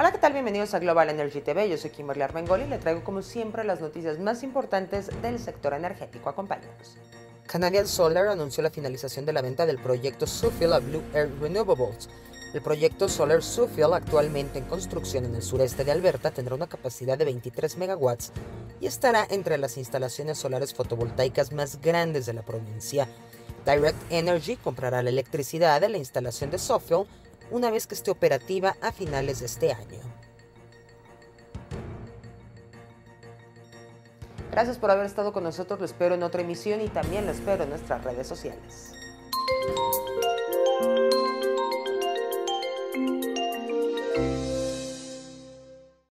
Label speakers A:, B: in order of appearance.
A: Hola, ¿qué tal? Bienvenidos a Global Energy TV. Yo soy Kimberly Armengol y le traigo como siempre las noticias más importantes del sector energético. Acompáñanos. Canadian Solar anunció la finalización de la venta del proyecto Suffield a Blue Air Renewables. El proyecto Solar Suffield, actualmente en construcción en el sureste de Alberta, tendrá una capacidad de 23 megawatts y estará entre las instalaciones solares fotovoltaicas más grandes de la provincia. Direct Energy comprará la electricidad de la instalación de Suffield una vez que esté operativa a finales de este año. Gracias por haber estado con nosotros, lo espero en otra emisión y también lo espero en nuestras redes sociales.